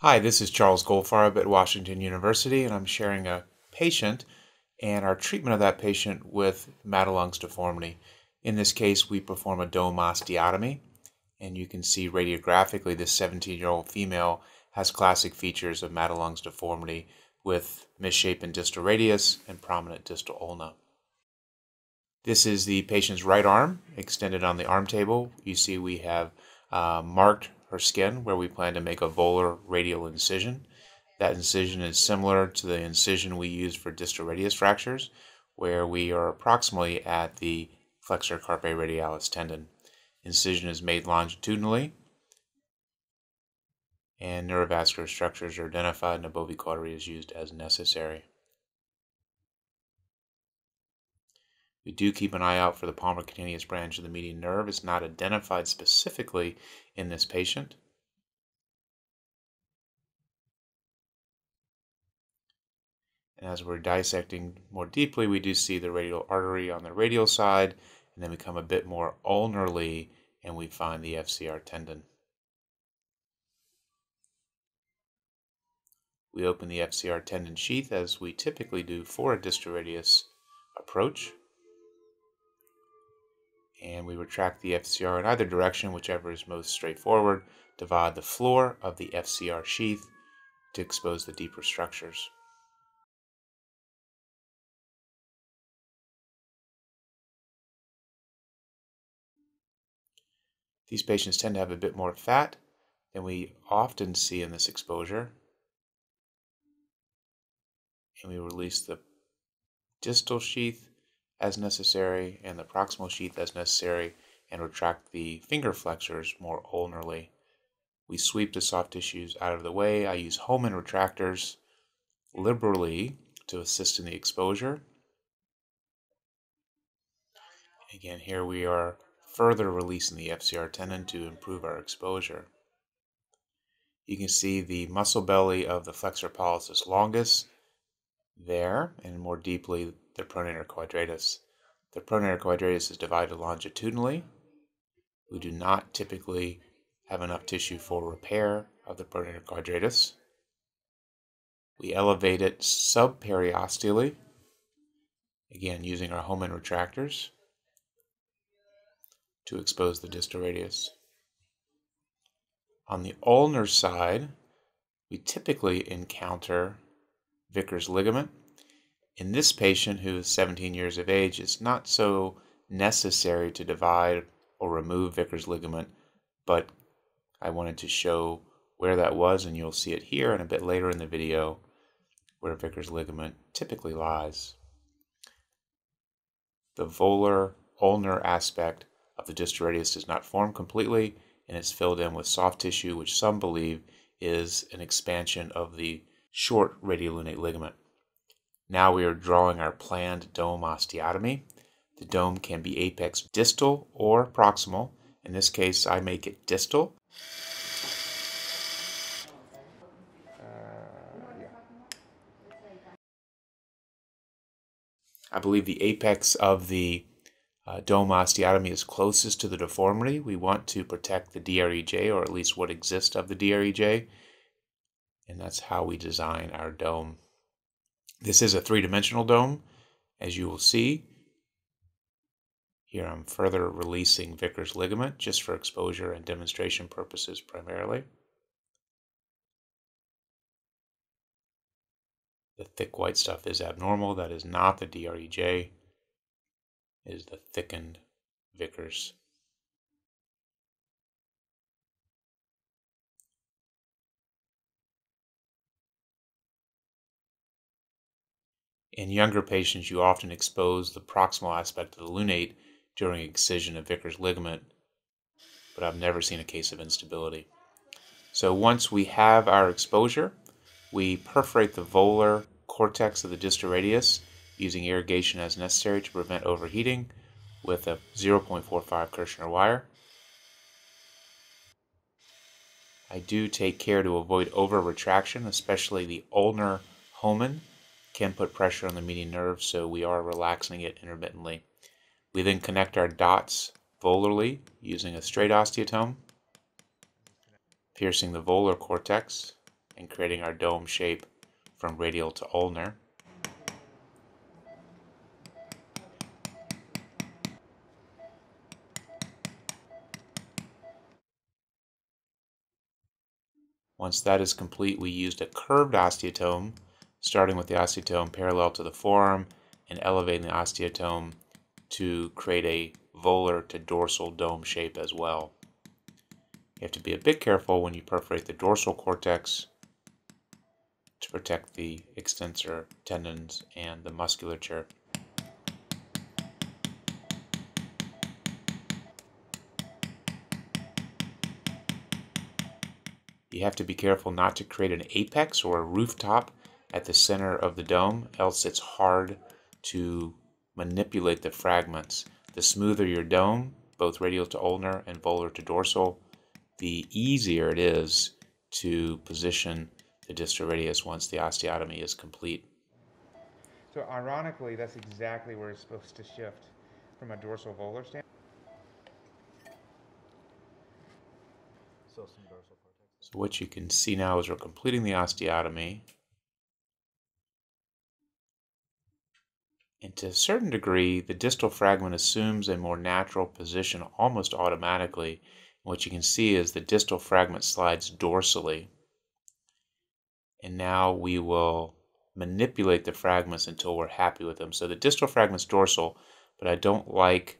Hi, this is Charles Goldfarb at Washington University, and I'm sharing a patient and our treatment of that patient with Madelung's deformity. In this case, we perform a dome osteotomy, and you can see radiographically this 17 year old female has classic features of Madelung's deformity with misshapen distal radius and prominent distal ulna. This is the patient's right arm extended on the arm table. You see we have uh, marked her skin where we plan to make a volar radial incision. That incision is similar to the incision we use for distal radius fractures, where we are approximately at the flexor carpi radialis tendon. Incision is made longitudinally, and neurovascular structures are identified, and a Bovie cautery is used as necessary. We do keep an eye out for the palmar cutaneous branch of the median nerve. It's not identified specifically in this patient. And as we're dissecting more deeply, we do see the radial artery on the radial side, and then we come a bit more ulnarly, and we find the FCR tendon. We open the FCR tendon sheath as we typically do for a distal radius approach and we retract the FCR in either direction, whichever is most straightforward, divide the floor of the FCR sheath to expose the deeper structures. These patients tend to have a bit more fat than we often see in this exposure. And we release the distal sheath as necessary and the proximal sheath as necessary and retract the finger flexors more ulnarly. We sweep the soft tissues out of the way. I use Hohmann retractors liberally to assist in the exposure. Again, here we are further releasing the FCR tendon to improve our exposure. You can see the muscle belly of the flexor pollicis longus there, and more deeply the pronator quadratus. The pronator quadratus is divided longitudinally. We do not typically have enough tissue for repair of the pronator quadratus. We elevate it subperiosteally, again using our Hohmann retractors to expose the distal radius. On the ulnar side, we typically encounter Vickers ligament in this patient who is 17 years of age, it's not so necessary to divide or remove Vickers ligament, but I wanted to show where that was, and you'll see it here and a bit later in the video where Vickers ligament typically lies. The volar ulnar aspect of the distal radius does not form completely, and it's filled in with soft tissue, which some believe is an expansion of the short radiolunate ligament. Now we are drawing our planned dome osteotomy. The dome can be apex distal or proximal. In this case, I make it distal. I believe the apex of the uh, dome osteotomy is closest to the deformity. We want to protect the DREJ, or at least what exists of the DREJ, and that's how we design our dome. This is a three-dimensional dome, as you will see. Here I'm further releasing Vickers ligament just for exposure and demonstration purposes primarily. The thick white stuff is abnormal. That is not the DREJ. It is the thickened Vickers. In younger patients, you often expose the proximal aspect of the lunate during excision of Vickers ligament, but I've never seen a case of instability. So once we have our exposure, we perforate the volar cortex of the distal radius using irrigation as necessary to prevent overheating with a 0.45 Kirschner wire. I do take care to avoid over retraction, especially the ulnar Hohmann can put pressure on the median nerve, so we are relaxing it intermittently. We then connect our dots volarly using a straight osteotome, piercing the volar cortex and creating our dome shape from radial to ulnar. Once that is complete, we used a curved osteotome, starting with the osteotome parallel to the forearm and elevating the osteotome to create a volar to dorsal dome shape as well. You have to be a bit careful when you perforate the dorsal cortex to protect the extensor tendons and the musculature. You have to be careful not to create an apex or a rooftop at the center of the dome, else it's hard to manipulate the fragments. The smoother your dome, both radial to ulnar and volar to dorsal, the easier it is to position the distal radius once the osteotomy is complete. So ironically, that's exactly where it's supposed to shift from a dorsal volar standpoint. So what you can see now is we're completing the osteotomy. And to a certain degree, the distal fragment assumes a more natural position almost automatically. What you can see is the distal fragment slides dorsally. And now we will manipulate the fragments until we're happy with them. So the distal fragment's dorsal, but I don't like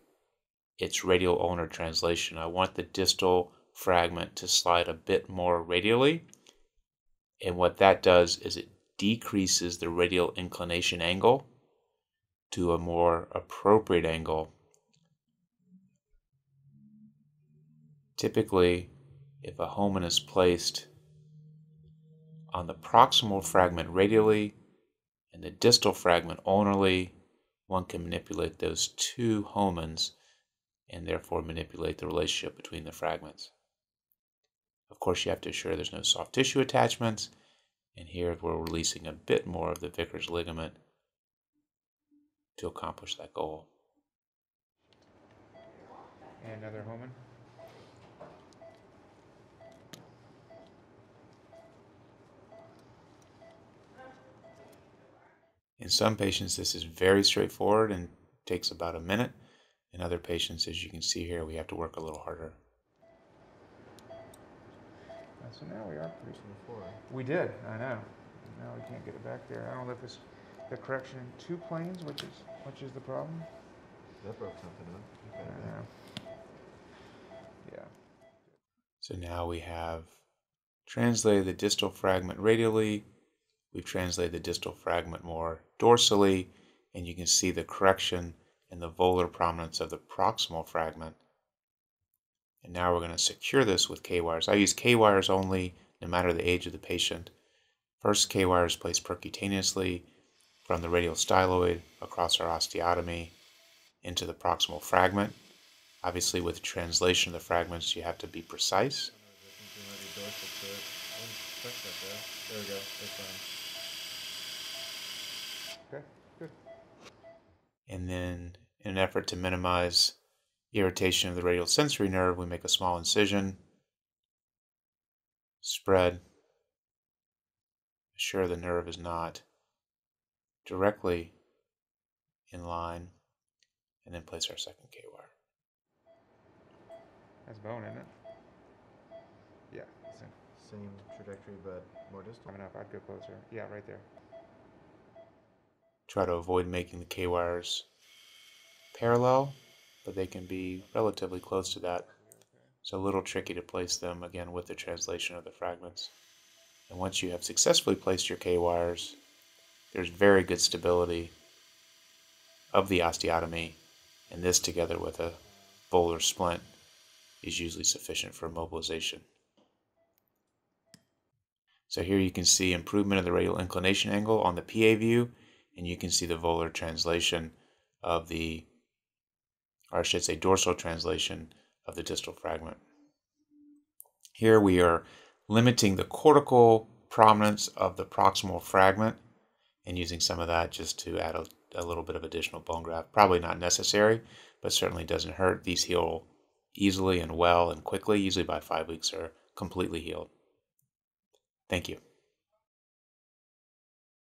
its radial ulnar translation. I want the distal fragment to slide a bit more radially. And what that does is it decreases the radial inclination angle to a more appropriate angle. Typically, if a Hohmann is placed on the proximal fragment radially and the distal fragment ulnarly, one can manipulate those two Hohmanns and therefore manipulate the relationship between the fragments. Of course, you have to ensure there's no soft tissue attachments, and here we're releasing a bit more of the Vickers ligament to accomplish that goal. And another Hohmann. In some patients, this is very straightforward and takes about a minute. In other patients, as you can see here, we have to work a little harder. Uh, so now we are producing before. We did, I know. Now we can't get it back there. I don't know if it's the correction in two planes, which is which is the problem. That broke something up. Okay. Yeah. Yeah. So now we have translated the distal fragment radially. We've translated the distal fragment more dorsally, and you can see the correction in the volar prominence of the proximal fragment. And now we're going to secure this with K-wires. I use K-wires only, no matter the age of the patient. First, K-wires placed percutaneously from the radial styloid across our osteotomy into the proximal fragment. Obviously, with translation of the fragments, you have to be precise. There we go. And then, in an effort to minimize irritation of the radial sensory nerve, we make a small incision, spread, assure the nerve is not directly in line, and then place our second K wire. That's bone, isn't it? Yeah. Same. Same trajectory, but more distal. Coming up, I'd go closer. Yeah, right there. Try to avoid making the K wires parallel, but they can be relatively close to that. It's a little tricky to place them again with the translation of the fragments. And once you have successfully placed your K wires, there's very good stability of the osteotomy, and this together with a volar splint is usually sufficient for mobilization. So here you can see improvement of the radial inclination angle on the PA view, and you can see the volar translation of the, or I should say dorsal translation of the distal fragment. Here we are limiting the cortical prominence of the proximal fragment and using some of that just to add a, a little bit of additional bone graft. Probably not necessary, but certainly doesn't hurt. These heal easily and well and quickly. Usually by five weeks are completely healed. Thank you.